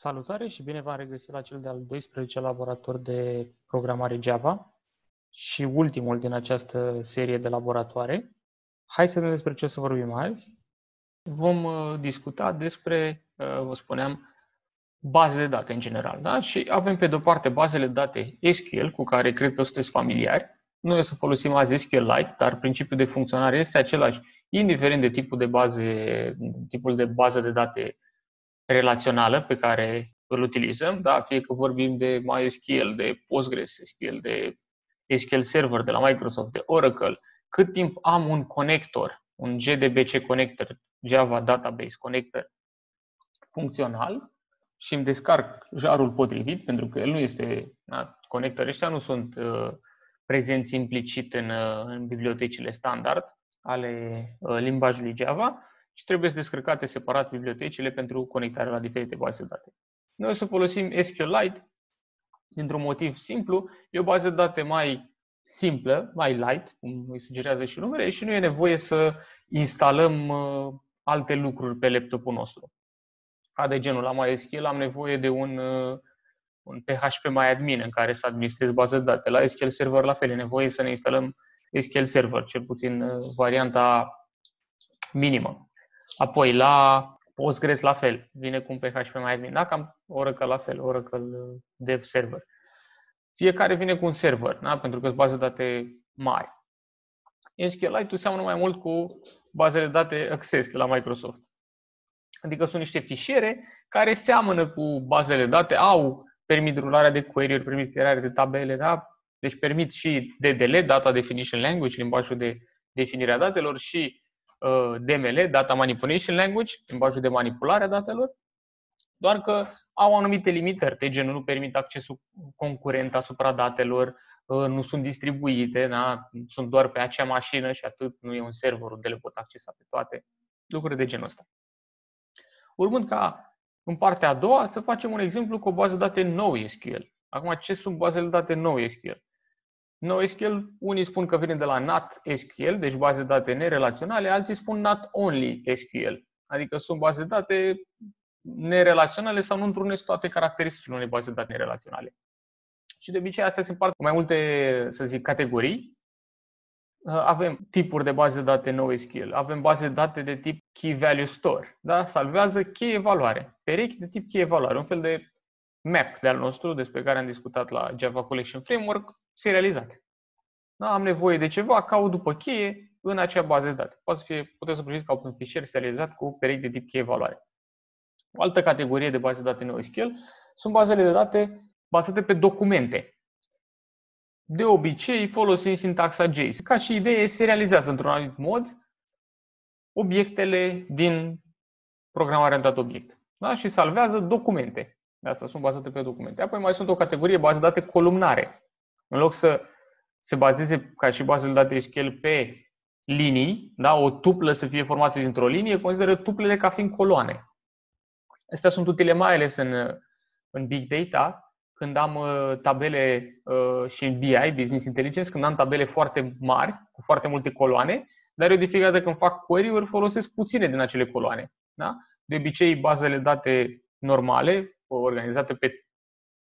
Salutare și bine v-am regăsit la cel de-al 12 laborator de programare Java și ultimul din această serie de laboratoare. Hai să vedem despre ce o să vorbim azi. Vom uh, discuta despre, uh, vă spuneam, baze de date în general. Da? Și avem pe de-o parte bazele de date SQL, cu care cred că sunteți familiari. Noi o să folosim azi SQLite, dar principiul de funcționare este același, indiferent de tipul de baze, tipul de bază de date relațională pe care îl utilizăm, da? fie că vorbim de MySQL, de PostgreSQL, de SQL Server de la Microsoft, de Oracle, cât timp am un conector, un JDBC connector, Java Database Connector funcțional și îmi descarc jarul potrivit, pentru că el nu este, da? conectorii ăștia nu sunt uh, prezenți implicit în, uh, în bibliotecile standard ale uh, limbajului Java, și trebuie să descărcate separat bibliotecile pentru conectarea la diferite baze de date. Noi o să folosim SQLite dintr-un motiv simplu. E o bază de date mai simplă, mai light, cum îi sugerează și numele, și nu e nevoie să instalăm uh, alte lucruri pe laptopul nostru. A, de genul, la MySQL am nevoie de un, uh, un PHP mai admin în care să administrez bază de date. La SQL Server la fel, e nevoie să ne instalăm SQL Server, cel puțin uh, varianta minimă. Apoi la Postgres la fel, vine cu un PHP mai admin. Da? Cam Oracle la fel, Oracle uh, Dev Server. Fiecare vine cu un server, da? pentru că sunt baze de date mari. SQLite seamănă mai mult cu bazele de date Access de la Microsoft. Adică sunt niște fișiere care seamănă cu bazele de date, au permit rularea de query-uri, permit crearea de tabele, da? deci permit și DDL, Data Definition Language, limbajul de definire a datelor și Uh, DML, Data Manipulation Language, limbajul de manipulare a datelor, doar că au anumite limitări, de genul nu permit accesul concurent asupra datelor, uh, nu sunt distribuite, da? sunt doar pe acea mașină și atât, nu e un server unde le pot accesa pe toate, lucruri de genul ăsta. Urmând ca în partea a doua să facem un exemplu cu o bază de date NoSQL. Acum, ce sunt bazele de date NoSQL? NoSQL, unii spun că vine de la NAT SQL, deci baze de date nerelaționale, alții spun NAT Only SQL, adică sunt baze de date nerelaționale sau nu întrunesc toate caracteristicile unei baze de date nerelaționale. Și de obicei astea se împart cu mai multe, să zic, categorii. Avem tipuri de baze de date NoSQL, avem baze de date de tip Key Value Store, da? salvează cheie evaluare, perechi de tip cheie evaluare, un fel de map de-al nostru despre care am discutat la Java Collection Framework, serializate. Da, am nevoie de ceva, caut după cheie în acea bază de date. Poate să fie, puteți să primiți ca un fișier serializat cu perechi de tip cheie valoare. O altă categorie de baze de date NoSQL sunt bazele de date bazate pe documente. De obicei folosim sintaxa JSON. Ca și idee, serializează într-un anumit mod obiectele din programarea în dat obiect. Da? Și salvează documente. De asta sunt bazate pe documente. Apoi mai sunt o categorie bază de date columnare. În loc să se bazeze ca și bazele de date SQL pe linii, da? o tuplă să fie formată dintr-o linie, consideră tuplele ca fiind coloane. Astea sunt utile mai ales în, în Big Data, când am uh, tabele uh, și în BI, Business Intelligence, când am tabele foarte mari, cu foarte multe coloane, dar eu de fiecare dată când fac query-uri folosesc puține din acele coloane. Da? De obicei, bazele date normale, organizate pe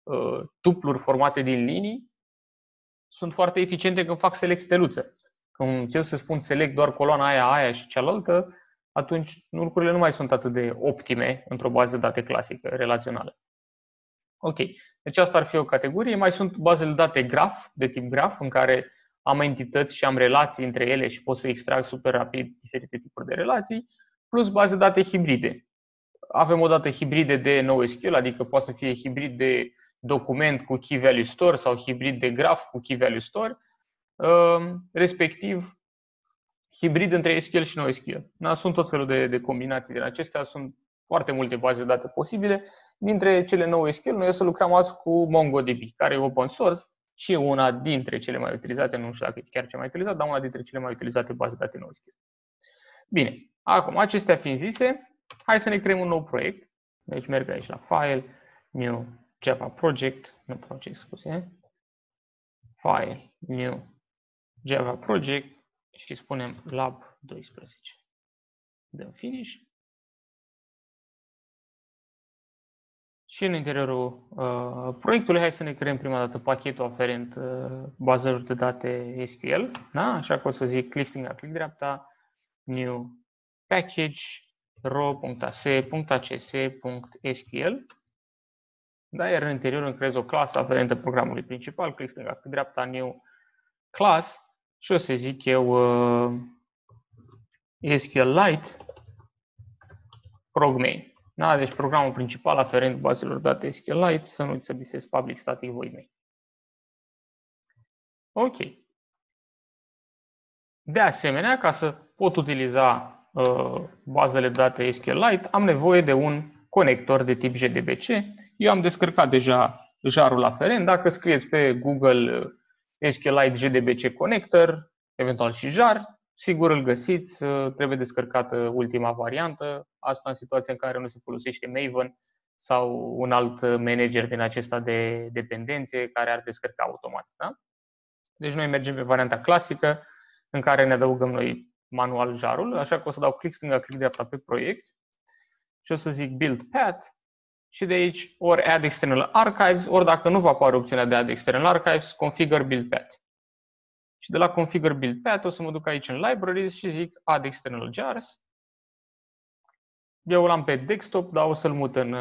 uh, tupluri formate din linii, sunt foarte eficiente când fac select steluță. Când încerc să spun select doar coloana aia, aia și cealaltă, atunci lucrurile nu mai sunt atât de optime într-o bază de date clasică, relațională. Ok, deci asta ar fi o categorie. Mai sunt bazele de date graf, de tip graf, în care am entități și am relații între ele și pot să extrag super rapid diferite tipuri de relații, plus baze de date hibride. Avem o dată hibride de NoSQL, adică poate să fie hibrid de document cu Key Value Store sau hibrid de graf cu Key Value Store, um, respectiv hibrid între SQL și NoSQL. Da, sunt tot felul de, de combinații din acestea, sunt foarte multe baze de date posibile. Dintre cele NoSQL, noi o să lucrăm azi cu MongoDB, care e open source și e una dintre cele mai utilizate, nu știu dacă e chiar cea mai utilizată, dar una dintre cele mai utilizate baze de date NoSQL. Bine, acum, acestea fiind zise, hai să ne creăm un nou proiect. Deci merg aici la File, New Java project, nu project, scuze, file, new, Java project și spunem lab 12. Dăm finish. Și în interiorul uh, proiectului, hai să ne creăm prima dată pachetul aferent uh, bazelor de date SQL. Da? Așa că o să zic click stânga, click dreapta, new package, ro.ase.acs.sql. Da? Iar în interior îmi creez o clasă aferentă programului principal, click stânga, click dreapta, new class și o să zic eu uh, SQLite prog main. Da? Deci programul principal aferent bazelor date SQLite, să nu să bifez public static void main. Ok. De asemenea, ca să pot utiliza uh, bazele date SQLite, am nevoie de un conector de tip JDBC. Eu am descărcat deja jarul aferent. Dacă scrieți pe Google uh, SQLite JDBC Connector, eventual și jar, sigur îl găsiți, uh, trebuie descărcată ultima variantă, asta în situația în care nu se folosește Maven sau un alt manager din acesta de dependențe care ar descărca automat. Da? Deci noi mergem pe varianta clasică în care ne adăugăm noi manual jarul, așa că o să dau click stânga, click dreapta pe proiect și o să zic build path și de aici ori add external archives, ori dacă nu vă apare opțiunea de add external archives, configure build path. Și de la configure build path o să mă duc aici în libraries și zic add external jars. Eu l-am pe desktop, dar o să-l mut în,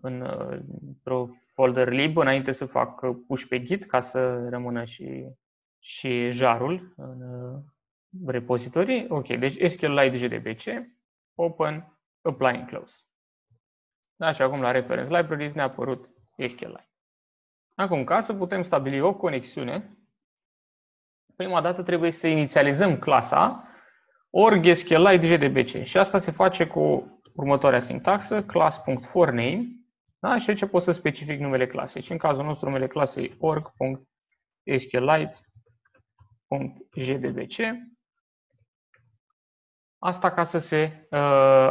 în, într-o folder lib înainte să fac push pe git ca să rămână și, și jarul în repository. Ok, deci SQLite JDBC, open, apply and close. Da, și acum la reference libraries ne-a apărut SQLite. Acum, ca să putem stabili o conexiune, prima dată trebuie să inițializăm clasa org SQLite JDBC și asta se face cu următoarea sintaxă, class.forName da? și aici pot să specific numele clasei și în cazul nostru numele clasei org.sqlite.jdbc Asta ca să se, uh,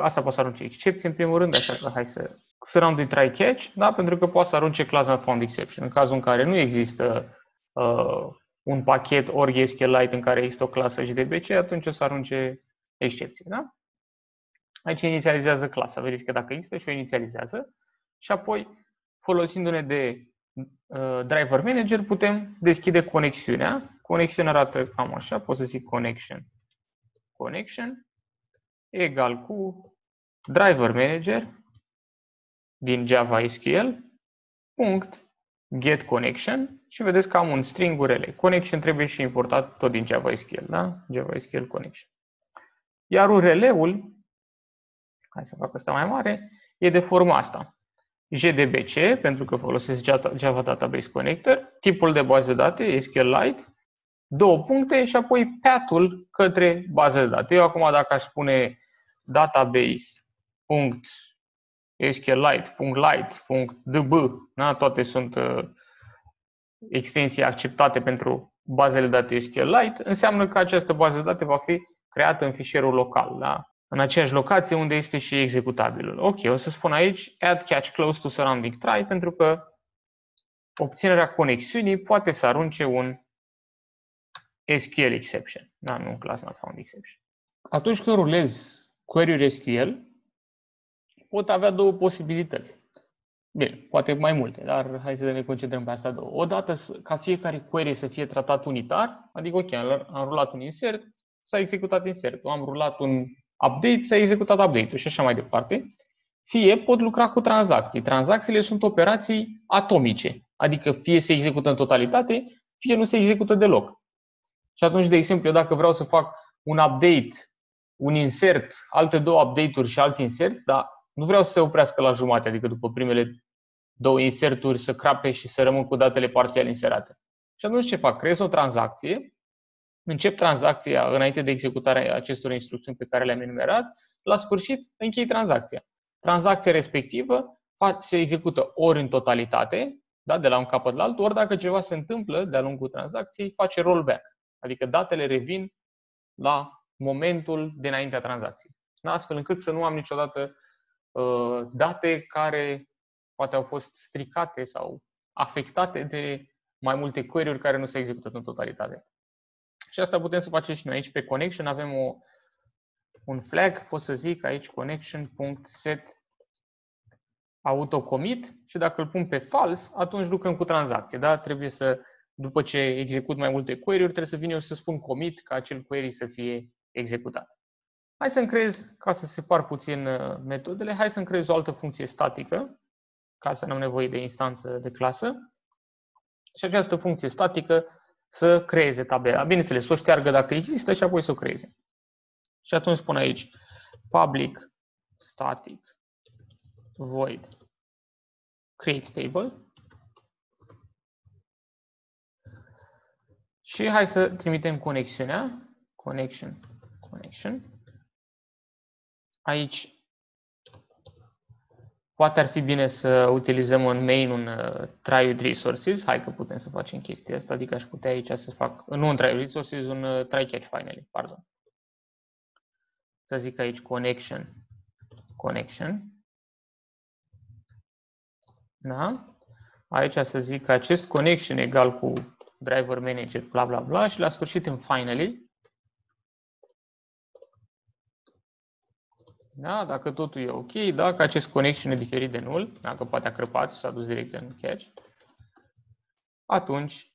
asta poate să arunce excepție în primul rând, așa că hai să surround try catch, da? pentru că poate să arunce class not found exception. În cazul în care nu există uh, un pachet ori SQLite în care există o clasă JDBC, atunci o să arunce excepție. Da? Aici inițializează clasa, verifică dacă există și o inițializează. Și apoi, folosindu-ne de uh, driver manager, putem deschide conexiunea. Conexiunea arată cam așa, pot să zic connection. Connection egal cu driver manager din Java SQL punct get connection și vedeți că am un string URL. Connection trebuie și importat tot din Java SQL, da? Java SQL connection. Iar URL-ul, hai să fac asta mai mare, e de forma asta. JDBC, pentru că folosesc Java Database Connector, tipul de bază de date, SQLite, două puncte și apoi path-ul către bază de date. Eu acum dacă aș spune database.sqlite.lite.db, da? toate sunt uh, extensii acceptate pentru bazele de date SQLite, înseamnă că această bază de date va fi creată în fișierul local, da? în aceeași locație unde este și executabilul. Ok, o să spun aici add catch close to surrounding try pentru că obținerea conexiunii poate să arunce un SQL exception, da, nu un class not found exception. Atunci când rulez query SQL, pot avea două posibilități. Bine, poate mai multe, dar hai să ne concentrăm pe asta două. Odată ca fiecare query să fie tratat unitar, adică ok, am rulat un insert, s-a executat insertul, am rulat un update, s-a executat update-ul și așa mai departe. Fie pot lucra cu tranzacții. Tranzacțiile sunt operații atomice, adică fie se execută în totalitate, fie nu se execută deloc. Și atunci, de exemplu, eu dacă vreau să fac un update, un insert, alte două update-uri și alt insert, dar nu vreau să se oprească la jumate, adică după primele două inserturi să crape și să rămân cu datele parțial inserate. Și atunci ce fac? Creez o tranzacție, încep tranzacția înainte de executarea acestor instrucțiuni pe care le-am enumerat, la sfârșit închei tranzacția. Tranzacția respectivă se execută ori în totalitate, da, de la un capăt la altul, ori dacă ceva se întâmplă de-a lungul tranzacției, face rollback. Adică datele revin la momentul dinaintea tranzacției. Astfel încât să nu am niciodată uh, date care poate au fost stricate sau afectate de mai multe query-uri care nu s-au executat în totalitate. Și asta putem să facem și noi aici pe connection. Avem o, un flag, pot să zic aici connection.set autocommit și dacă îl pun pe false, atunci lucrăm cu tranzacție. Da? Trebuie să, după ce execut mai multe query-uri, trebuie să vin eu să spun commit ca acel query să fie executat. Hai să-mi creez, ca să separ puțin uh, metodele, hai să-mi creez o altă funcție statică, ca să nu am nevoie de instanță de clasă. Și această funcție statică să creeze tabela. Bineînțeles, o șteargă dacă există și apoi să o creeze. Și atunci spun aici public static void create table și hai să trimitem conexiunea connection connection Aici poate ar fi bine să utilizăm în main un uh, try with resources. Hai că putem să facem chestia asta, adică aș putea aici să fac, nu un try with resources, un uh, try catch finally, pardon. Să zic aici connection, connection. Da? Aici să zic că acest connection egal cu driver manager, bla bla bla și la sfârșit în finally Da? Dacă totul e ok, dacă acest connection e diferit de nul, dacă poate a crăpat și s-a dus direct în cache, atunci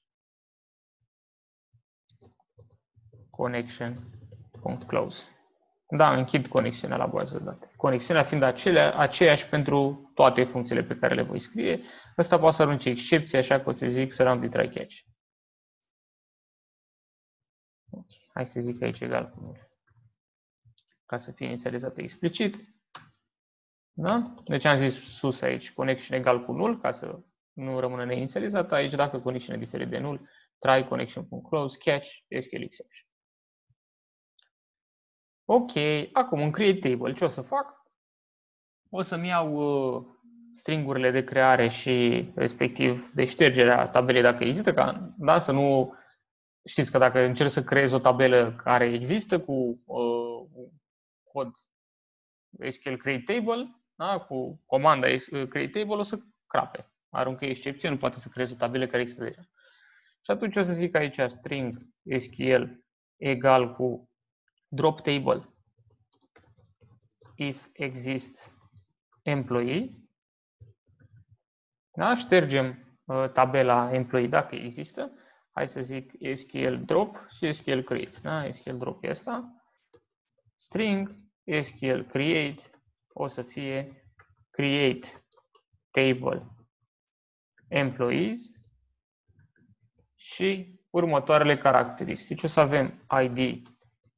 connection.close. Da, închid conexiunea la bază de date. Conexiunea fiind acelea, aceeași pentru toate funcțiile pe care le voi scrie. Ăsta poate să arunce excepție, așa că o să zic să de try catch. Okay. Hai să zic aici egal cu 0 ca să fie inițializată explicit. Da? Deci am zis sus aici connection egal cu null, ca să nu rămână neinițializată. Aici, dacă connection e diferit de null, try connection.close, catch, SQL exception. Ok, acum în create table ce o să fac? O să-mi iau uh, stringurile de creare și respectiv de ștergerea tabelei dacă există, ca, da, să nu știți că dacă încerc să creez o tabelă care există cu uh, cod SQL create table, da? cu comanda create table o să crape. Aruncă excepție, nu poate să creeze o tabelă care există deja. Și atunci o să zic aici string SQL egal cu drop table if exists employee. Da? Ștergem uh, tabela employee dacă există. Hai să zic SQL drop și SQL create. Da? SQL drop e asta string SQL create o să fie create table employees și următoarele caracteristici. O să avem ID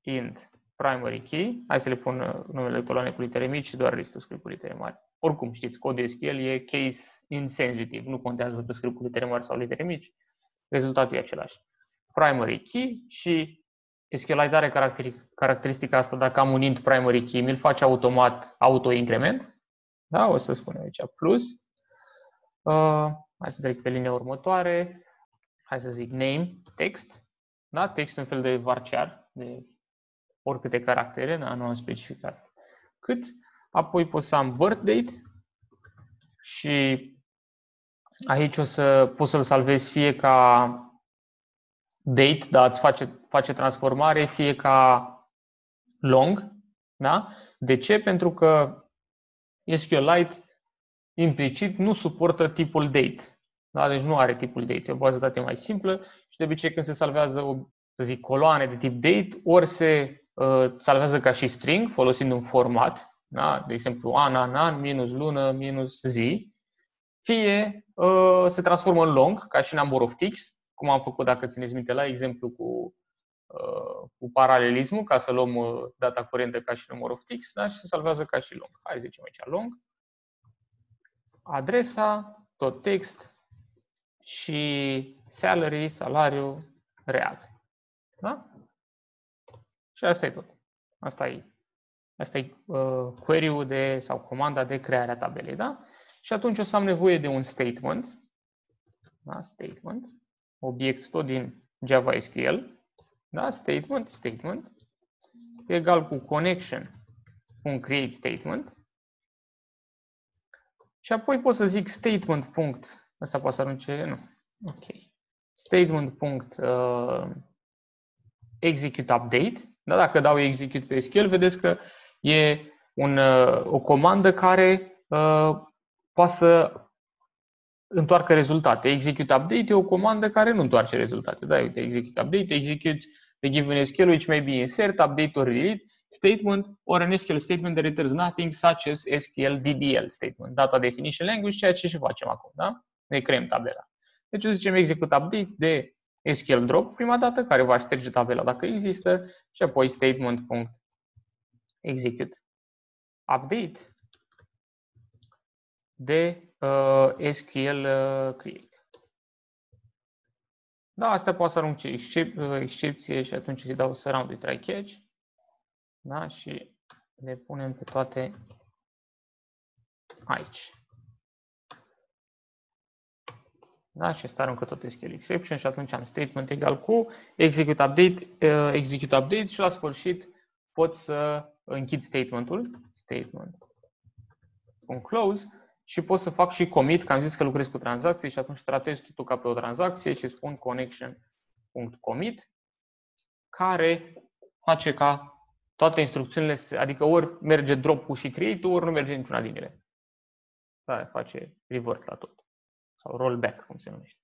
int primary key. Hai să le pun uh, numele de coloane cu litere mici și doar restul scriu cu litere mari. Oricum, știți, codul SQL e case insensitive. Nu contează că scriu cu litere mari sau litere mici. Rezultatul e același. Primary key și SQLite are caracteristica asta, dacă am un int primary key, mi-l face automat auto-increment. Da, o să spunem aici plus. Uh, hai să trec pe linia următoare. Hai să zic name, text. Da, text un fel de varchar, de oricâte caractere, da, nu am specificat cât. Apoi pot să am birth date și aici o să pot să-l salvez fie ca date, da, îți face, face transformare, fie ca long. Da? De ce? Pentru că SQLite implicit nu suportă tipul date. Da? Deci nu are tipul date. E o bază de date mai simplă și de obicei când se salvează o să zic, coloane de tip date, ori se uh, salvează ca și string, folosind un format, da? de exemplu an, an, an, minus lună, minus zi, fie uh, se transformă în long, ca și number of ticks, cum am făcut, dacă țineți minte, la exemplu cu, uh, cu paralelismul, ca să luăm uh, data curentă ca și number of ticks, da? și se salvează ca și long. Hai să zicem aici long. Adresa, tot text și salary, salariu real. Da? Și asta e tot. Asta e, asta e uh, query-ul de, sau comanda de creare a tabelei. Da? Și atunci o să am nevoie de un statement. Da? Statement obiect tot din Java SQL, da? statement, statement, egal cu connection, un create statement, și apoi pot să zic statement punct, asta poate să arunce, nu, ok, statement punct uh, execute update, da? dacă dau execute pe SQL, vedeți că e un, uh, o comandă care uh, poate să întoarcă rezultate. Execute update e o comandă care nu întoarce rezultate. Da, uite, execute update, execute the given SQL which may be insert, update or delete statement or an SQL statement that returns nothing such as SQL DDL statement, data definition language, ceea ce și facem acum, da? Ne creăm tabela. Deci zicem execute update de SQL drop prima dată, care va șterge tabela dacă există, și apoi statement.execute update de uh, SQL uh, create. Da, asta poate să arunc ce excep, uh, excepție și atunci îți dau surround try catch. Da? Și le punem pe toate aici. Da? Și asta aruncă tot SQL exception și atunci am statement egal cu execute update, uh, execute update și la sfârșit pot să închid statementul, statement close și pot să fac și commit, că am zis că lucrez cu tranzacții și atunci tratez totul ca pe o tranzacție și spun connection.commit care face ca toate instrucțiunile, adică ori merge drop și create ori nu merge niciuna din ele. Da, face revert la tot. Sau rollback, cum se numește.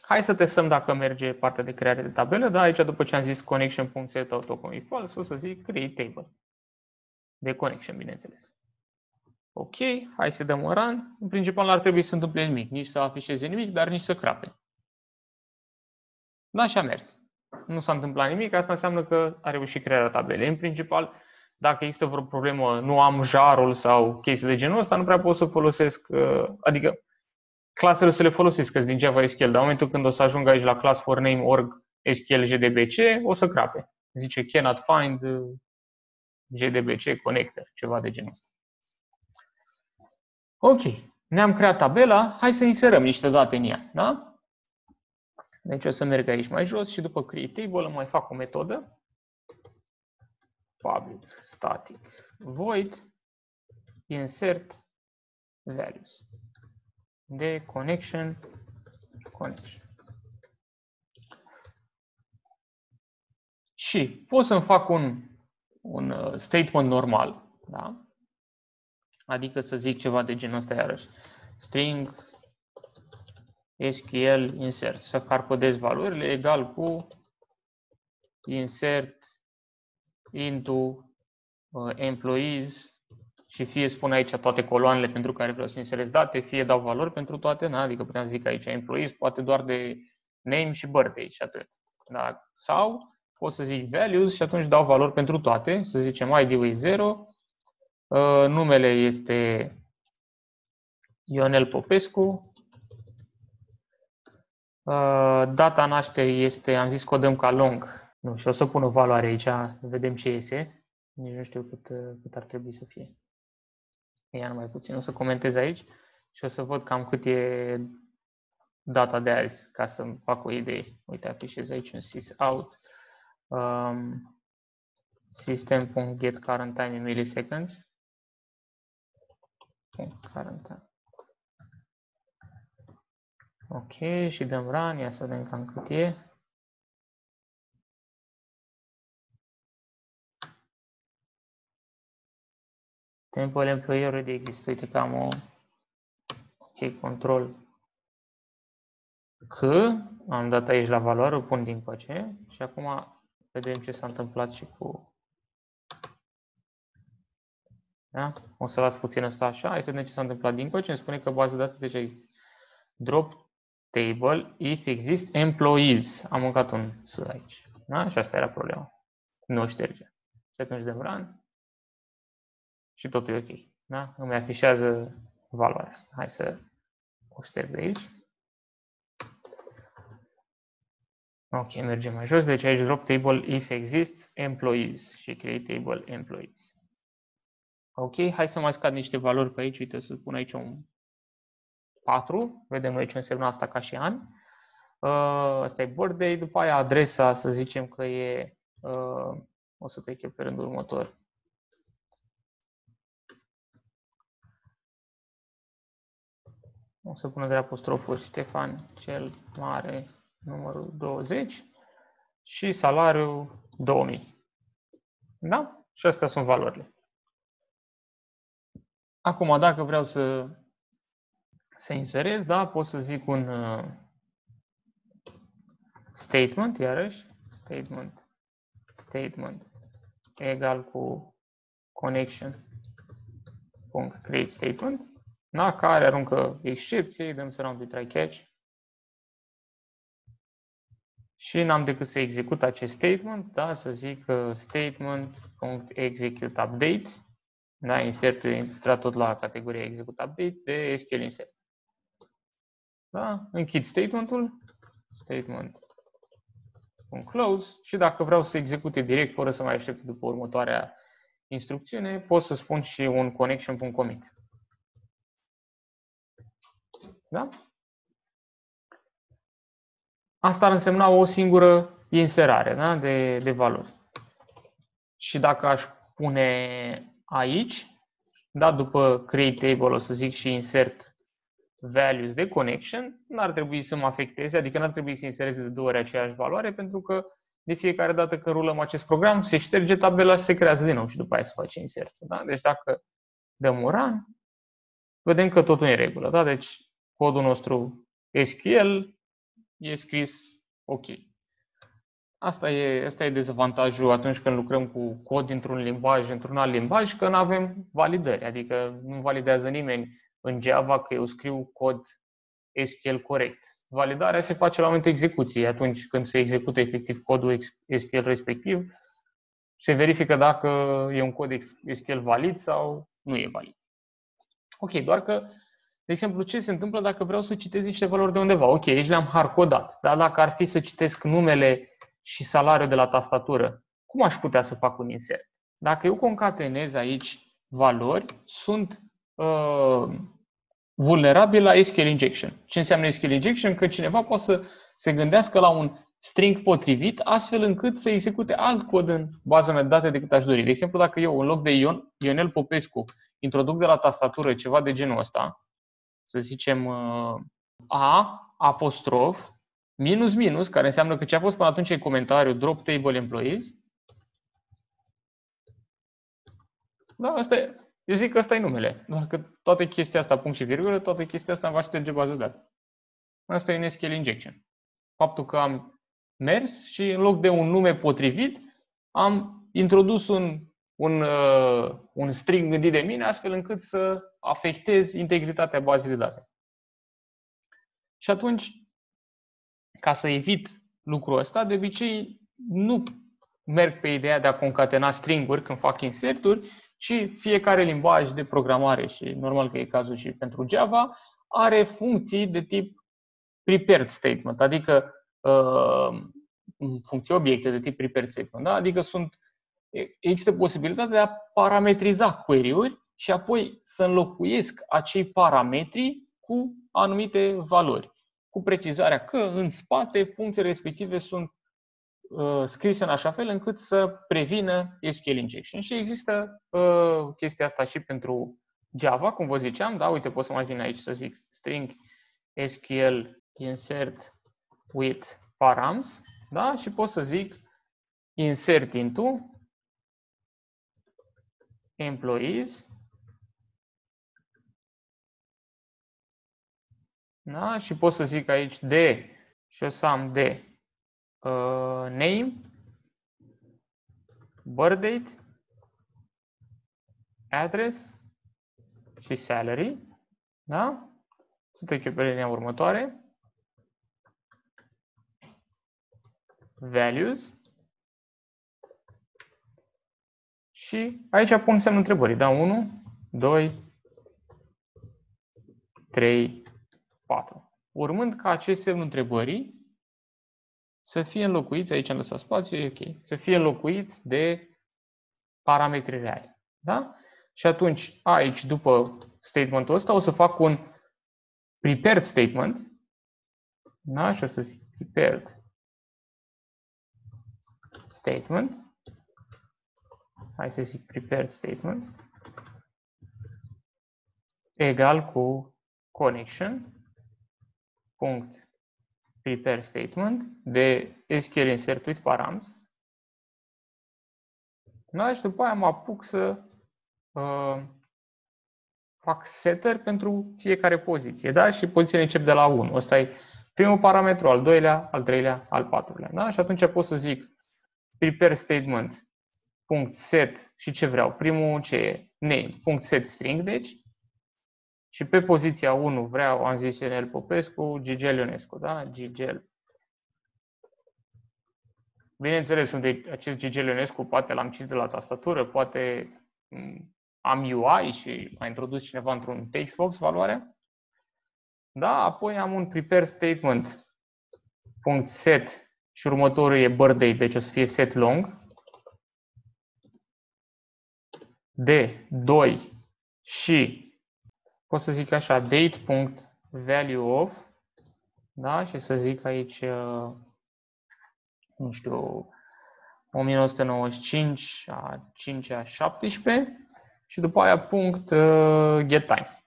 Hai să testăm dacă merge partea de creare de tabelă. Da, aici după ce am zis connection.set autocomit false, o să zic create table. De connection, bineînțeles. Ok, hai să dăm un run. În principal ar trebui să se întâmple nimic, nici să afișeze nimic, dar nici să crape. Da, și a mers. Nu s-a întâmplat nimic, asta înseamnă că a reușit crearea tabelei. În principal, dacă există vreo problemă, nu am jarul sau chestii de genul ăsta, nu prea pot să folosesc, uh, adică clasele să le folosesc din Java SQL, dar în momentul când o să ajung aici la class for name org SQL JDBC, o să crape. Zice cannot find uh, JDBC connector, ceva de genul ăsta. Ok, ne-am creat tabela, hai să inserăm niște date în ea, da? Deci o să merg aici mai jos și după create table mai fac o metodă public static void insert values de connection connection. Și pot să-mi fac un, un uh, statement normal, da? Adică să zic ceva de genul ăsta iarăși. String SQL insert. Să carcodez valorile egal cu insert into uh, employees și fie spun aici toate coloanele pentru care vreau să inserez date, fie dau valori pentru toate, na? adică puteam zic aici employees, poate doar de name și birthday și atât. Da? Sau pot să zic values și atunci dau valori pentru toate, să zicem ID-ul e 0, Uh, numele este Ionel Popescu. Uh, data nașterii este, am zis că o dăm ca long. Nu, și o să pun o valoare aici, vedem ce iese. Nici nu știu cât, uh, cât ar trebui să fie. Ia numai puțin, o să comentez aici și o să văd cam cât e data de azi, ca să fac o idee. Uite, afișez aici un sysout. Um, system.get current time in milliseconds. Current Ok, și dăm run, ia să vedem cam cât e. Temple employee already există. Uite că am o ok, control că am dat aici la valoare, o pun din coace și acum vedem ce s-a întâmplat și cu da? O să las puțin asta așa. Hai să vedem ce s-a întâmplat dincolo. Îmi spune că baza de date deja există. Drop table if exist employees. Am mâncat un S aici. Da? Și asta era problema. Nu șterge. Și atunci dăm run. Și totul e ok. Da? Îmi afișează valoarea asta. Hai să o șterg de aici. Ok, mergem mai jos. Deci aici drop table if exists employees și create table employees. Ok, hai să mai scad niște valori pe aici. Uite, să pun aici un 4. Vedem noi ce înseamnă asta ca și an. Uh, asta e birthday. După aia adresa, să zicem că e... Uh, o să trec eu pe rândul următor. O să pun de apostrofuri Ștefan cel mare numărul 20 și salariul 2000. Da? Și astea sunt valorile. Acum, dacă vreau să să inserez, da, pot să zic un uh, statement, iarăși, statement, statement egal cu connection punct create statement, da, care aruncă excepție, dăm să round try catch. Și n-am decât să execut acest statement, da, să zic uh, statement.execute update, da, insert intrat tot la categoria execute update de SQL insert. Da, închid statementul, statement close și dacă vreau să execute direct fără să mai aștept după următoarea instrucțiune, pot să spun și un connection.commit. Da? Asta ar însemna o singură inserare da? de, de valori. Și dacă aș pune aici, da, după create table o să zic și insert values de connection, n-ar trebui să mă afecteze, adică n-ar trebui să insereze de două ori aceeași valoare, pentru că de fiecare dată când rulăm acest program, se șterge tabela și se creează din nou și după aia se face insert. Da? Deci dacă dăm un run, vedem că totul e în regulă. Da? Deci codul nostru SQL e scris ok. Asta e, asta e dezavantajul atunci când lucrăm cu cod dintr-un limbaj într-un alt limbaj, că nu avem validări. Adică nu validează nimeni în Java că eu scriu cod SQL corect. Validarea se face la momentul execuției, atunci când se execută efectiv codul SQL respectiv, se verifică dacă e un cod SQL valid sau nu e valid. Ok, doar că, de exemplu, ce se întâmplă dacă vreau să citesc niște valori de undeva? Ok, aici le-am hardcodat, dar dacă ar fi să citesc numele și salariul de la tastatură, cum aș putea să fac un insert? Dacă eu concatenez aici valori, sunt uh, vulnerabil la SQL injection. Ce înseamnă SQL injection? Că cineva poate să se gândească la un string potrivit astfel încât să execute alt cod în baza mea de date decât aș dori. De exemplu, dacă eu în loc de Ion, Ionel Popescu introduc de la tastatură ceva de genul ăsta, să zicem uh, A apostrof minus minus, care înseamnă că ce a fost până atunci în comentariu drop table employees, da, asta e, eu zic că ăsta e numele. Doar că toată chestia asta, punct și virgulă, toată chestia asta îmi va șterge bază de date. Asta e un SQL injection. Faptul că am mers și în loc de un nume potrivit, am introdus un, un, uh, un string gândit de mine astfel încât să afectez integritatea bazei de date. Și atunci, ca să evit lucrul ăsta, de obicei nu merg pe ideea de a concatena stringuri când fac inserturi, și fiecare limbaj de programare, și normal că e cazul și pentru Java, are funcții de tip prepared statement, adică uh, funcții obiecte de tip prepared statement, da? adică sunt, există posibilitatea de a parametriza query-uri și apoi să înlocuiesc acei parametri cu anumite valori, cu precizarea că în spate funcțiile respective sunt uh, scrise în așa fel încât să prevină SQL injection. Și există uh, chestia asta și pentru Java, cum vă ziceam, da, uite, pot să mai vin aici să zic string SQL insert with params, da, și pot să zic insert into employees da? și pot să zic aici de și o să am de uh, name, birth date, address și salary. Da? Să trecem pe linia următoare. Values. Și aici pun semnul întrebării. Da? 1, 2, 3, 4. Urmând ca acest semn întrebării să fie înlocuiți, aici am lăsat spațiu, e ok, să fie înlocuiți de parametri reali. Da? Și atunci, aici, după statementul ăsta, o să fac un prepared statement. Da? Și o să zic prepared statement. Hai să zic prepared statement. Egal cu connection. Punct prepare statement de SQL insert with params. Da? Și după aia mă apuc să, uh, fac setter pentru fiecare poziție, da? Și pozițiile încep de la 1. Ăsta e primul parametru, al doilea, al treilea, al patrulea, da? Și atunci pot să zic prepare statement punct set și ce vreau. Primul ce e? Name, punct set string, deci. Și pe poziția 1 vreau, am zis Ionel Popescu, Gigel Ionescu, da? Gigel. Bineînțeles, unde acest Gigel Ionescu, poate l-am citit de la tastatură, poate am UI și a introdus cineva într-un textbox valoarea. Da, apoi am un prepare statement punct set și următorul e birthday, deci o să fie set long. de 2 și pot să zic așa date.value of da? și să zic aici uh, nu știu 1995 a 5 a 17 și după aia punct uh, getTime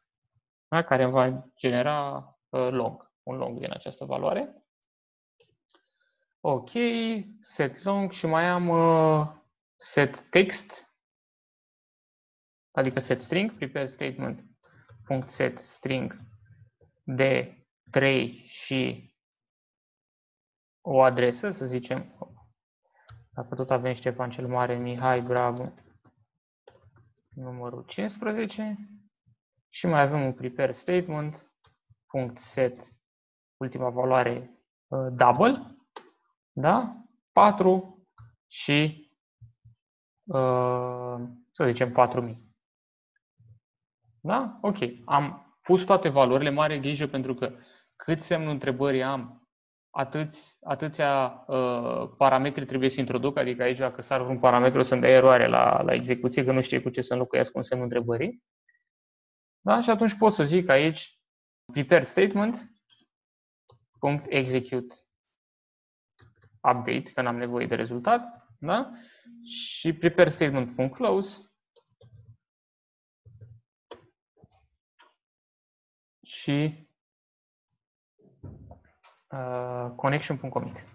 da? care va genera uh, log, un log din această valoare. Ok, set long și mai am uh, set text adică set string, prepare statement, punct set string de 3 și o adresă, să zicem, dacă tot avem Ștefan cel Mare, Mihai Bravo, numărul 15, și mai avem un prepare statement, punct set, ultima valoare uh, double, da? 4 și uh, să zicem 4000. Da? Ok. Am pus toate valorile, mare grijă pentru că cât semnul întrebării am, atâți, atâția uh, parametri trebuie să introduc, adică aici dacă sar un parametru să-mi dea eroare la, la execuție, că nu știe cu ce să înlocuiesc un semn întrebării. Da? Și atunci pot să zic aici prepare statement punct execute update, că n-am nevoie de rezultat, da? și prepare statement punct close și uh, connection.commit.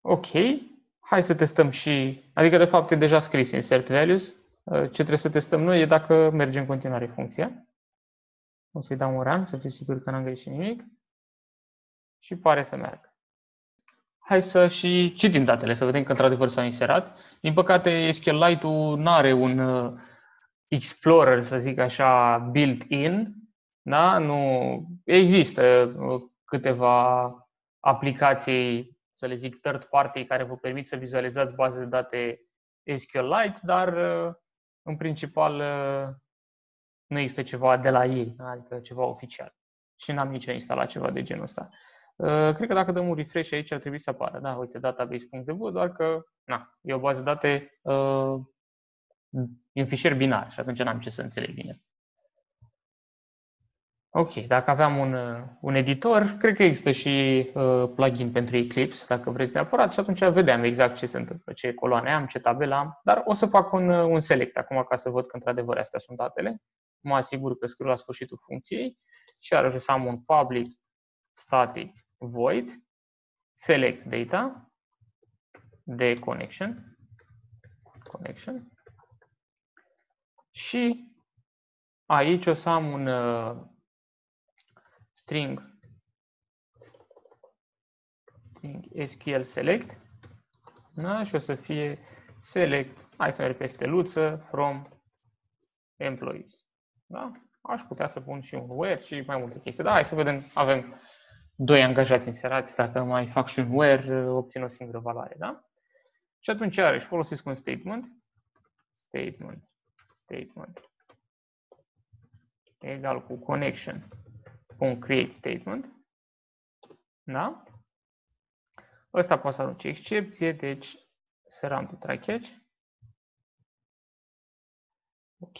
Ok, hai să testăm și, adică de fapt e deja scris insert values. Uh, ce trebuie să testăm noi e dacă merge în continuare funcția. O să-i dau un run să fiu sigur că n-am greșit nimic. Și pare să meargă. Hai să și citim datele, să vedem că într-adevăr s-au inserat. Din păcate, SQLite-ul nu are un uh, Explorer, să zic așa, built-in, da? Nu există uh, câteva aplicații, să le zic third party, care vă permit să vizualizați baze de date SQLite, dar uh, în principal uh, nu există ceva de la ei, adică ceva oficial. Și n-am nici instalat ceva de genul ăsta. Cred că dacă dăm un refresh aici ar trebui să apară. Da, uite, database.db, doar că na, e o bază de date E un fișier binar și atunci n-am ce să înțeleg bine. Ok, dacă aveam un, un editor, cred că există și uh, plugin pentru Eclipse, dacă vreți neapărat, și atunci vedeam exact ce se întâmplă, ce coloane am, ce tabele am, dar o să fac un, un select acum ca să văd că într-adevăr astea sunt datele. Mă asigur că scriu la sfârșitul funcției și iarăși o să am un public static void select data de connection connection și aici o să am un uh, string, string SQL select da? și o să fie select, hai să merg pe steluță, from employees. Da? Aș putea să pun și un where și mai multe chestii. Da, hai să vedem, avem doi angajați inserați, dacă mai fac și un where, obțin o singură valoare. Da? Și atunci, iarăși, folosesc un statement, statement statement egal cu connection create statement. Da? Ăsta poate să arunce excepție, deci să to try catch. Ok.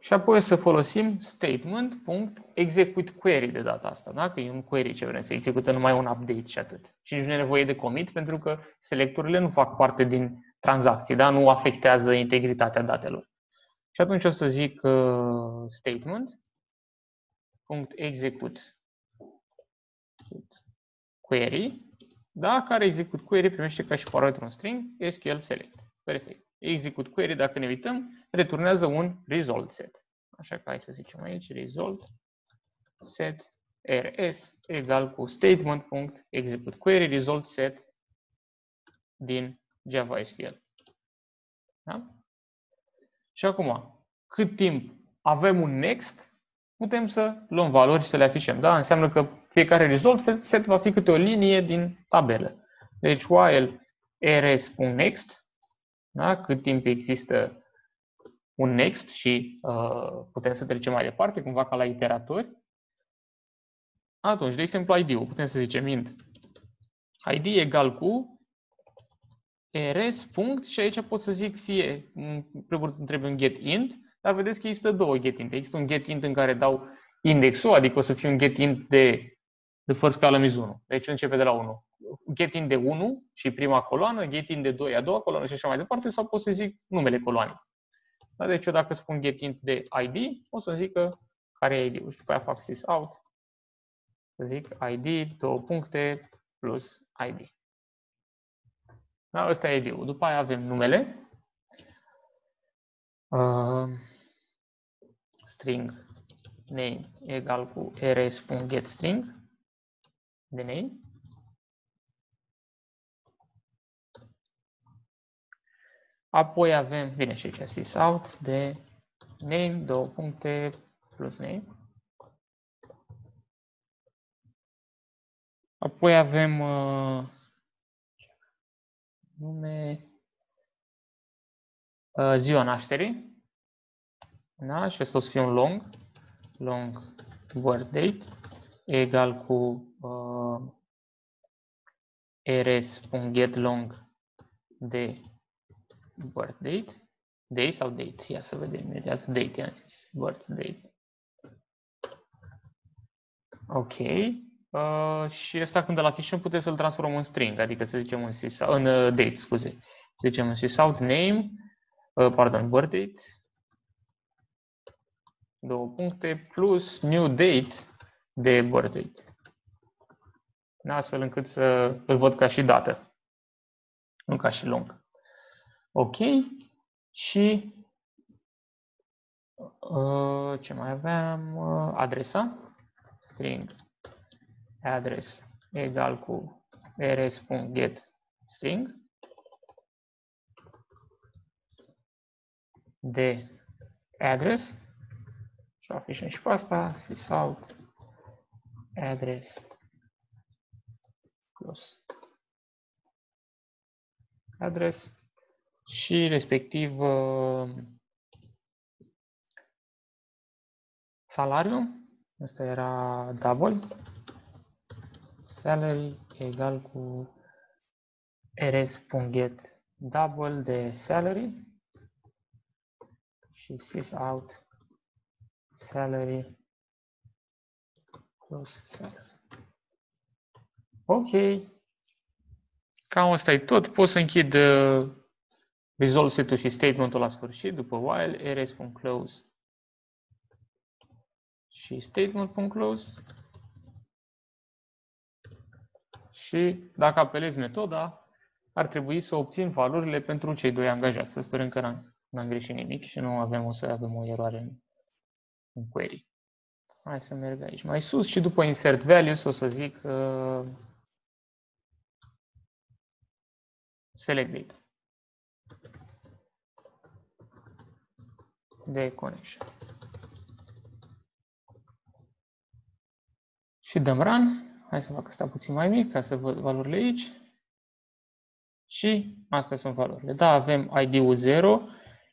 Și apoi o să folosim statement.execute query de data asta. Da? Că e un query ce vrem să execute numai un update și atât. Și nici nu e nevoie de commit pentru că selectorile nu fac parte din tranzacții, da? nu afectează integritatea datelor. Și atunci o să zic uh, statement punct execute query, da? care execute query primește ca și parametru un string SQL select. Perfect. Execute query, dacă ne uităm, returnează un result set. Așa că hai să zicem aici, result set rs egal cu statement.execute query result set din Java SQL. Da? Și acum, cât timp avem un next, putem să luăm valori și să le afișăm. Da? Înseamnă că fiecare result set va fi câte o linie din tabelă. Deci while rs.next, da? cât timp există un next și uh, putem să trecem mai departe, cumva ca la iteratori, atunci, de exemplu, ID-ul, putem să zicem int ID egal cu rs punct și aici pot să zic fie, trebuie un get int, dar vedeți că există două get int. Există un get int în care dau indexul, adică o să fie un get int de, de first column is 1. Deci începe de la 1. Get int de 1 și prima coloană, get int de 2 a doua coloană și așa mai departe, sau pot să zic numele coloanei. Da? Deci eu dacă spun get int de ID, o să zic că care e ID-ul și după aia fac sys out, să zic ID, două puncte, plus ID. Da? Ăsta e ID-ul. După aia avem numele, uh, string name egal cu rs.getString de name. Apoi avem, bine și aici sysout de name, două puncte, plus name. Apoi avem uh, nume, uh, ziua nașterii. Da? Și asta o să fie un long. Long birth date egal cu uh, rs.getLong de birth date. Day sau date? Ia să vedem imediat. Date, i-am zis. Birth date. Ok. Uh, și asta când îl afișăm putem să-l transformăm în string, adică să zicem în, sysout, în uh, date, scuze. Să zicem în sysout name, uh, pardon, birth date, două puncte, plus new date de birth date. Astfel încât să îl văd ca și dată, nu ca și lung. Ok. Și uh, ce mai aveam? Uh, adresa. String address egal cu rs.get string de address și afișăm și pe asta, sysout address plus address și respectiv uh, salariu, asta era double, salary egal cu rs.get double de salary și sysout salary plus salary. Ok. Cam asta e tot. Pot să închid uh, result set și statementul la sfârșit după while rs.close și statement.close și dacă apelez metoda, ar trebui să obțin valorile pentru cei doi angajați. Să sperăm că n-am, n-am greșit nimic și nu avem o să avem o eroare în, în query. Hai să merg aici mai sus și după insert values o să zic uh, select data. De connection. Și dăm run. Hai să fac asta puțin mai mic ca să văd valorile aici. Și astea sunt valorile. Da, avem ID-ul 0,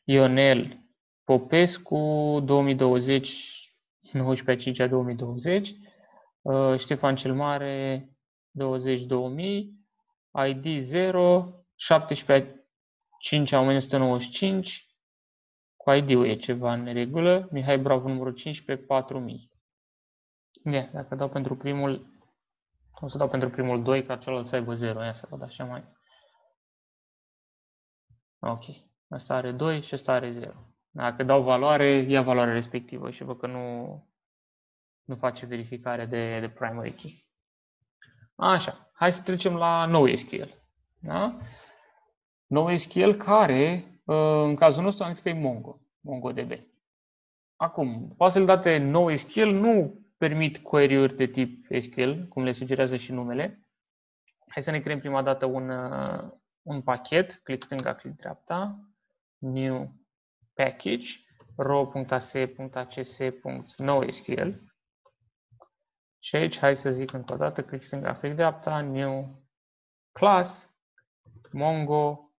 Ionel Popescu 2020, 19 5 2020, Ștefan cel Mare 20 2000, ID 0, 17 5 1995, cu ID-ul e ceva în regulă, Mihai Bravo numărul 15 4000. Bine, dacă dau pentru primul o să dau pentru primul 2 ca celălalt să aibă 0. Ia să văd așa mai. Ok. Asta are 2 și asta are 0. Dacă dau valoare, ia valoarea respectivă și văd că nu, nu face verificare de, de primary key. Așa. Hai să trecem la NoSQL. Da? NoSQL care, uh, în cazul nostru, am zis că e Mongo, MongoDB. Acum, bazele de date NoSQL nu permit query-uri de tip SQL, cum le sugerează și numele. Hai să ne creăm prima dată un, uh, un pachet, click stânga, click dreapta, new package, row.ase.acs.noSQL. Și aici, hai să zic încă o dată, click stânga, click dreapta, new class, mongo,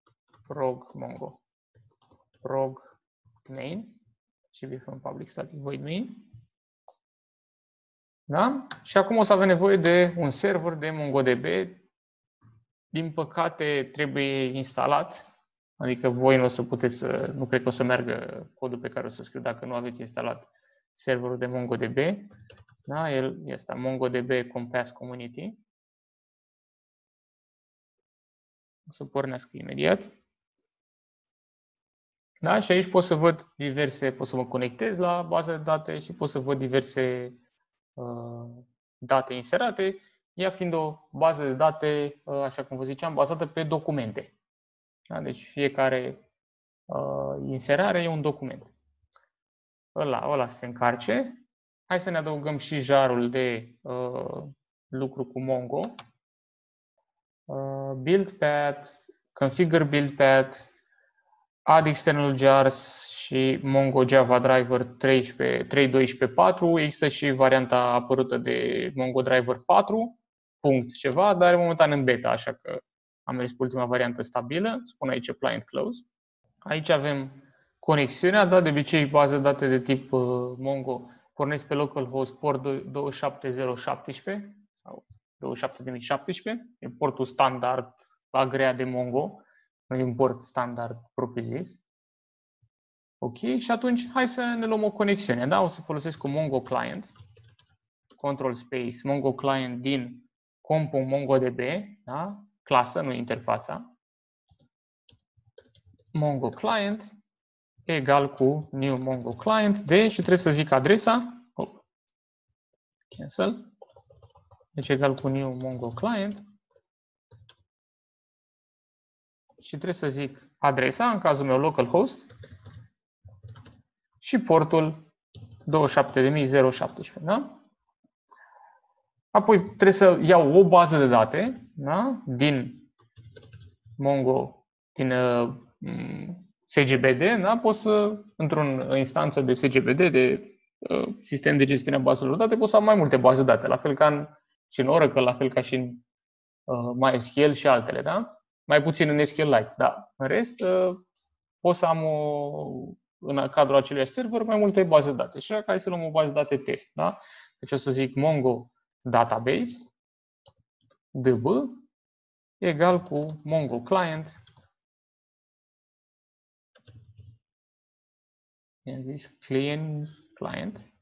prog, mongo, prog main și be from public static void main. Da? Și acum o să avem nevoie de un server de MongoDB. Din păcate trebuie instalat, adică voi nu o să puteți să, nu cred că o să meargă codul pe care o să scriu dacă nu aveți instalat serverul de MongoDB. Da? El este MongoDB Compass Community. O să pornească imediat. Da? Și aici pot să văd diverse, pot să mă conectez la baza de date și pot să văd diverse uh, date inserate, ea fiind o bază de date, uh, așa cum vă ziceam, bazată pe documente. Da? Deci fiecare uh, inserare e un document. Ăla, ăla se încarce. Hai să ne adăugăm și jarul de uh, lucru cu Mongo. Uh, build path, configure build path, add external jars și Mongo Java Driver 3.12.4. Există și varianta apărută de Mongo Driver 4, punct ceva, dar e momentan în beta, așa că am mers pe ultima variantă stabilă. Spun aici client close. Aici avem conexiunea, da, de obicei bază date de tip uh, Mongo pornesc pe localhost port 27017 sau 27017, e portul standard agrea de Mongo nu e un port standard propriu-zis. Ok, și atunci hai să ne luăm o conexiune. Da? O să folosesc un Mongo Client, control space, Mongo Client din compo MongoDB, da? clasă, nu interfața. Mongo Client egal cu new Mongo Client de și trebuie să zic adresa. Oh. Cancel. Deci egal cu new Mongo Client și trebuie să zic adresa, în cazul meu localhost, și portul 27017, da? Apoi trebuie să iau o bază de date da? din Mongo, din uh, SGBD, da? pot să, într-o instanță de SGBD, de uh, sistem de gestiune a bazelor de date, pot să am mai multe baze de date, la fel ca în, și în Oracle, la fel ca și în uh, MySQL și altele, da? mai puțin în SQLite, da. În rest, uh, pot să am o, în cadrul acelui server mai multe baze de date. Și hai să luăm o bază de date test. Da? Deci o să zic Mongo Database db egal cu Mongo Client i zis client, client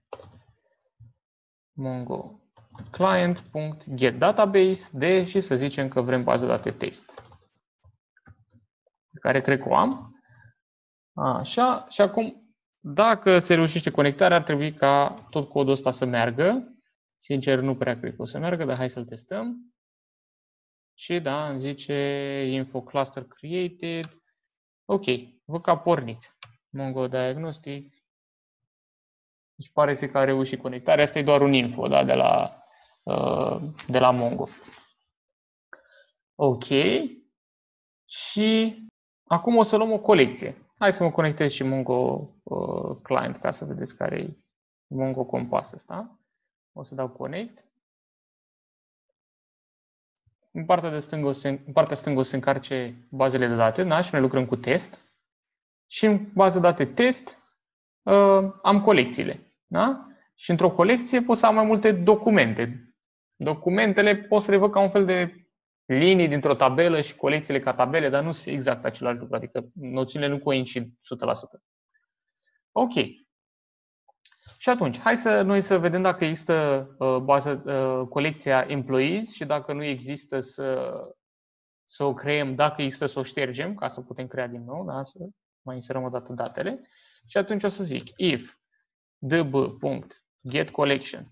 Mongo client.getDatabase de și să zicem că vrem bază de date test care trec o am. Așa, și acum, dacă se reușește conectarea, ar trebui ca tot codul ăsta să meargă. Sincer, nu prea cred că o să meargă, dar hai să-l testăm. Și da, îmi zice info cluster created. Ok, văd că a pornit. Mongo Diagnostic. Deci pare să că a reușit conectarea. Asta e doar un info da, de, la, uh, de la Mongo. Ok. Și Acum o să luăm o colecție. Hai să mă conectez și Mongo uh, Client ca să vedeți care e Mongo Compass ăsta. O să dau Connect. În partea, de stângă se, în partea stângă o să încarce bazele de date, da? și noi lucrăm cu test. Și în bază de date test uh, am colecțiile. Da? Și într-o colecție pot să am mai multe documente. Documentele pot să le văd ca un fel de linii dintr-o tabelă și colecțiile ca tabele, dar nu sunt exact același lucru, adică noțiunile nu coincid 100%. Ok. Și atunci, hai să noi să vedem dacă există uh, bază, uh, colecția employees și dacă nu există să, să o creăm, dacă există să o ștergem, ca să putem crea din nou, da? să mai inserăm o dată datele. Și atunci o să zic if db.getCollection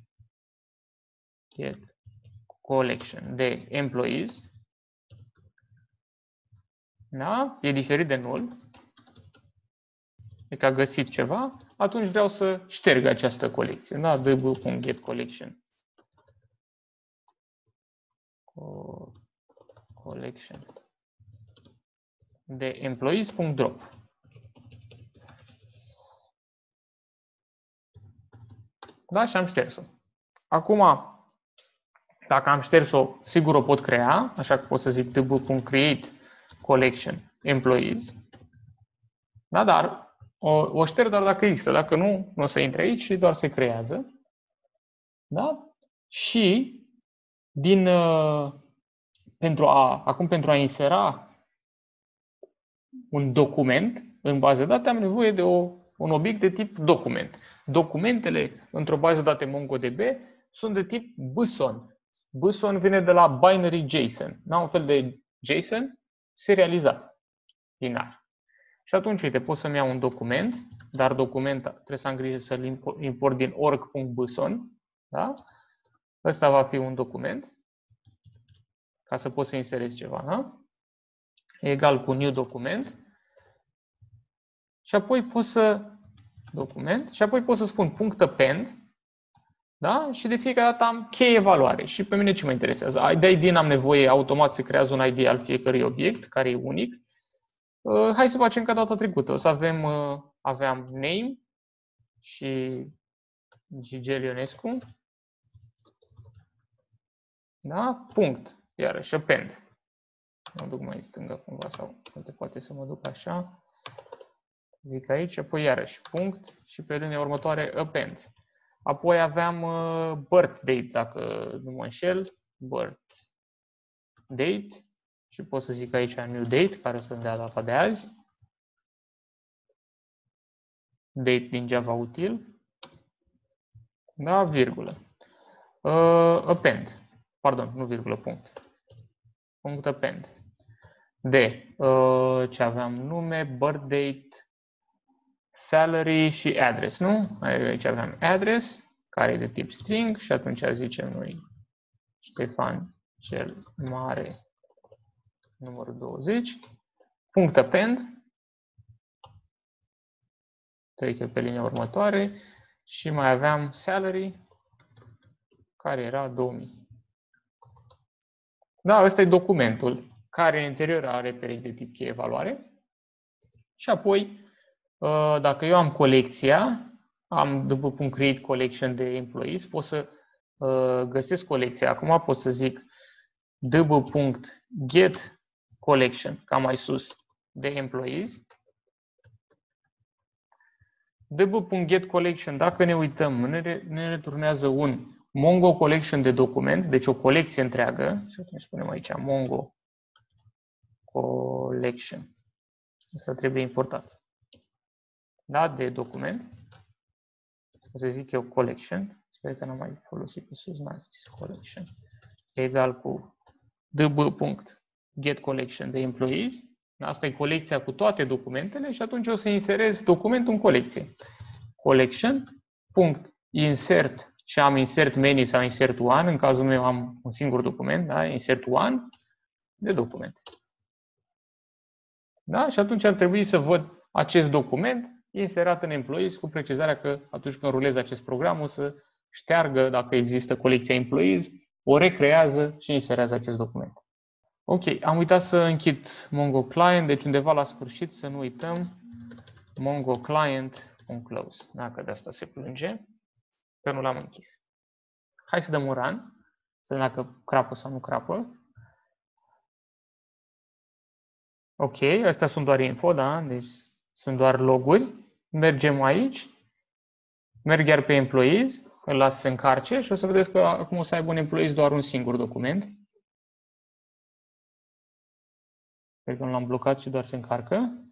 get collection de employees da? e diferit de nul, e că a găsit ceva, atunci vreau să șterg această colecție. Da? db.getCollection. Collection de employees.drop. Da? Și am șters-o. Acum, dacă am șters-o, sigur o pot crea, așa că pot să zic db.create collection employees. Da? Dar o, o șterg doar dacă există. Dacă nu, nu o să intre aici și doar se creează. Da? Și din, uh, pentru a, acum pentru a insera un document în bază de date, am nevoie de o, un obiect de tip document. Documentele într-o bază de date MongoDB sunt de tip BSON. BSON vine de la binary JSON, da? un fel de JSON serializat, binar. Și atunci, uite, pot să-mi iau un document, dar document trebuie să am grijă să-l import din org.bson. Da? Ăsta va fi un document, ca să pot să inserez ceva. Da? egal cu new document și apoi pot să document și apoi pot să spun punct append da? și de fiecare dată am cheie valoare și pe mine ce mă interesează? De ID am nevoie, automat se creează un ID al fiecărui obiect care e unic. Uh, hai să facem ca data trecută. O să avem, uh, aveam name și Gigel Ionescu. Da? Punct. Iarăși append mă duc mai stângă cumva sau poate, poate să mă duc așa. Zic aici, apoi iarăși punct și pe linia următoare append. Apoi aveam uh, birth date, dacă nu mă înșel, birth date și pot să zic aici new date, care să-mi dea data de azi. Date din Java util. Da, virgulă. Uh, append. Pardon, nu virgulă, punct. Punct append de uh, ce aveam nume, birth date, salary și address, nu? Aici aveam address, care e de tip string și atunci zicem noi Ștefan cel mare, numărul 20, punct append, trece pe linia următoare și mai aveam salary, care era 2000. Da, ăsta e documentul care în interior are perechi de tip cheie valoare. Și apoi, uh, dacă eu am colecția, am după punct create collection de employees, pot să uh, găsesc colecția. Acum pot să zic db.get collection, ca mai sus, de employees. db.get collection, dacă ne uităm, ne, ne returnează un Mongo collection de document, deci o colecție întreagă. Și atunci spunem aici Mongo collection. Asta trebuie importat. Da, de document. O să zic eu collection. Sper că n-am mai folosit pe sus, n-am zis collection. Egal cu db.getCollection de employees. Asta e colecția cu toate documentele și atunci o să inserez documentul în colecție. Collection, punct, insert și am insert many sau insert one. În cazul meu am un singur document, da? insert one de document. Da? Și atunci ar trebui să văd acest document inserat în Employees cu precizarea că atunci când rulez acest program o să șteargă dacă există colecția Employees, o recrează și inserează acest document. Ok, am uitat să închid Mongo Client, deci undeva la sfârșit să nu uităm Mongo Client un close. Dacă de asta se plânge, că nu l-am închis. Hai să dăm un run, să vedem dacă crapă sau nu crapă. Ok, astea sunt doar info, da? Deci sunt doar loguri. Mergem aici. Merg iar pe employees, îl las să încarce și o să vedeți că acum o să aibă un employees doar un singur document. Cred că nu l-am blocat și doar se încarcă.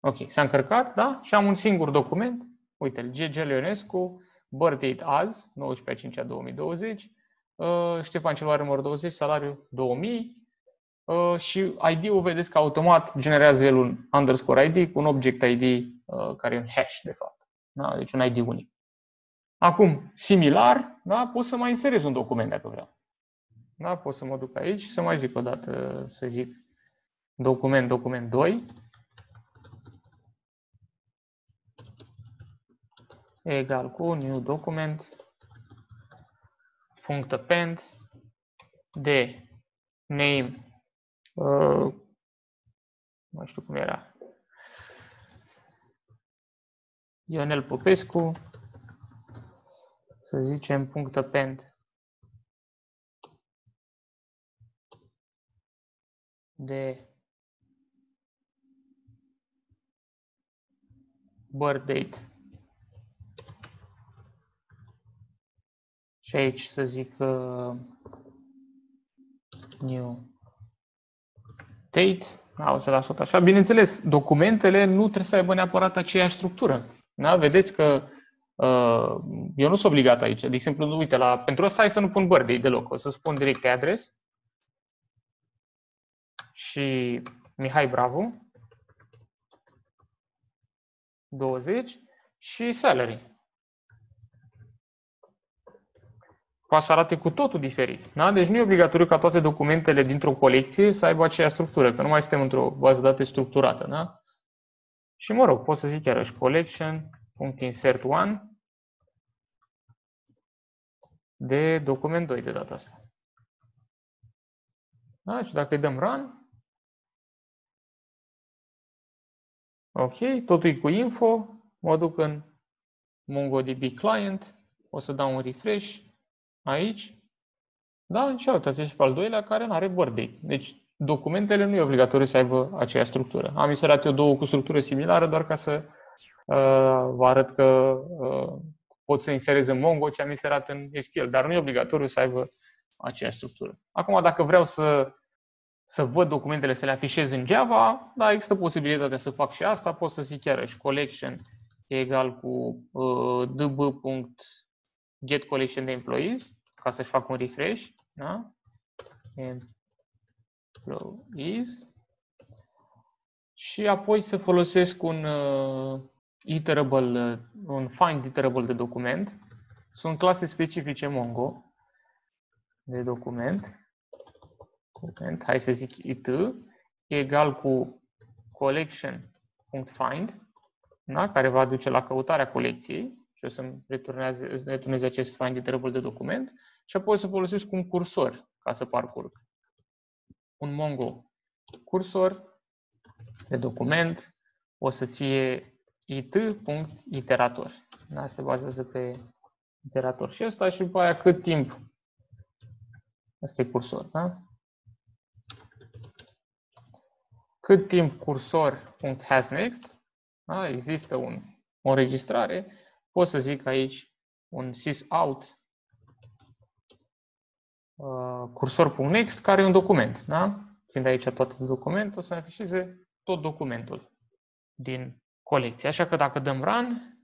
Ok, s-a încărcat, da? Și am un singur document. Uite-l, GG Leonescu, birth date azi, 19.5.2020, uh, Ștefan Celvar numărul 20, salariu 2000, Uh, și ID-ul vedeți că automat generează el un underscore ID cu un object ID uh, care e un hash, de fapt. Da? Deci un ID unic. Acum, similar, da? pot să mai inserez un document dacă vreau. Da? Pot să mă duc aici și să mai zic o dată, să zic document, document 2, egal cu new document, punct append, de name, uh, nu știu cum era, Ionel Popescu, să zicem punct append de birth date. Și aici să zic uh, new date, au să las așa. Bineînțeles, documentele nu trebuie să aibă neapărat aceeași structură. Da? Vedeți că uh, eu nu sunt obligat aici. De exemplu, uite, la, pentru asta hai să nu pun birthday deloc. O să spun direct address și Mihai Bravo 20 și salary. Poate să arate cu totul diferit. Da? Deci nu e obligatoriu ca toate documentele dintr-o colecție să aibă aceeași structură, că nu mai suntem într-o bază de date structurată. Da? Și mă rog, pot să zic iarăși collection.insert1 de document 2 de data asta. Da? Și dacă îi dăm run, ok, totul e cu info, mă duc în MongoDB client, o să dau un refresh aici, da, și uitați și pe al doilea care nu are birthday. Deci documentele nu e obligatoriu să aibă aceeași structură. Am inserat eu două cu structură similară doar ca să uh, vă arăt că uh, pot să inserez în Mongo ce am inserat în SQL, dar nu e obligatoriu să aibă aceeași structură. Acum, dacă vreau să, să văd documentele, să le afișez în Java, da, există posibilitatea să fac și asta. Pot să zic chiar collection e egal cu uh, db.getCollection de employees, ca să-și fac un refresh. Da? Employees. Și apoi să folosesc un uh, iterable, uh, un find iterable de document. Sunt clase specifice Mongo de document. document hai să zic it, egal cu collection.find, da? care va duce la căutarea colecției și o să-mi returneze, returneze acest find iterable de document și apoi o să folosesc un cursor ca să parcurg. Un Mongo cursor de document o să fie it.iterator. Da? Se bazează pe iterator și ăsta și după aia cât timp. Asta e cursor, da? Cât timp cursor.hasNext, da? există un, o înregistrare, pot să zic aici un sysout uh, cursor.next care e un document, da? Fiind aici toate document, o să afișeze tot documentul din colecție. Așa că dacă dăm run,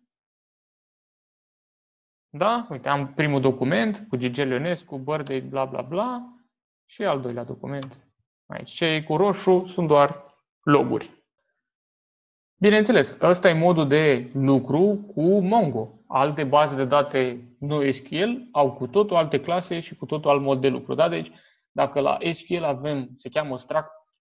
da, uite, am primul document cu Gigi Leonescu, birthday, bla bla bla și al doilea document aici. Cei cu roșu sunt doar loguri. Bineînțeles, ăsta e modul de lucru cu Mongo. Alte baze de date NoSQL au cu totul alte clase și cu totul alt mod de lucru. Da? Deci, dacă la SQL avem, se cheamă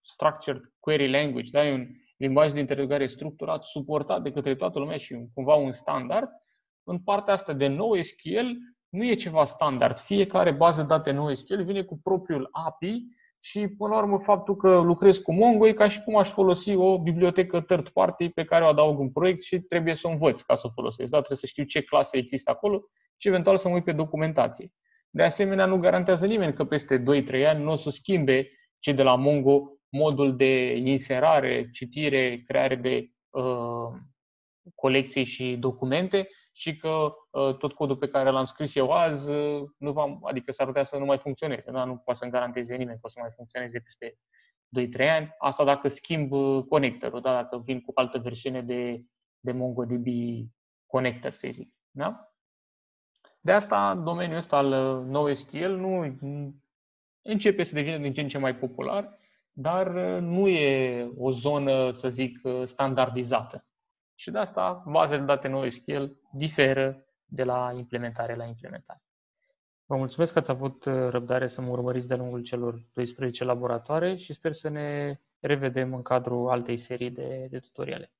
Structured Query Language, da? e un limbaj de interogare structurat, suportat de către toată lumea și cumva un standard, în partea asta de NoSQL nu e ceva standard. Fiecare bază de date NoSQL vine cu propriul API și, până la urmă, faptul că lucrez cu Mongo e ca și cum aș folosi o bibliotecă third party pe care o adaug în proiect și trebuie să o învăț ca să o folosesc. Da? Trebuie să știu ce clase există acolo și eventual să mă uit pe documentație. De asemenea, nu garantează nimeni că peste 2-3 ani nu o să schimbe cei de la Mongo modul de inserare, citire, creare de uh, colecții și documente și că uh, tot codul pe care l-am scris eu azi, uh, nu va, adică s-ar putea să nu mai funcționeze. Da? Nu poate să-mi garanteze nimeni că o să mai funcționeze peste 2-3 ani. Asta dacă schimb uh, connectorul, da? dacă vin cu altă versiune de, de MongoDB connector, să zic. Da? De asta, domeniul ăsta al NoSQL nu începe să devină din ce în ce mai popular, dar nu e o zonă, să zic, standardizată. Și de asta bazele de date NoSQL diferă de la implementare la implementare. Vă mulțumesc că ați avut uh, răbdare să mă urmăriți de-a lungul celor 12 laboratoare și sper să ne revedem în cadrul altei serii de, de tutoriale.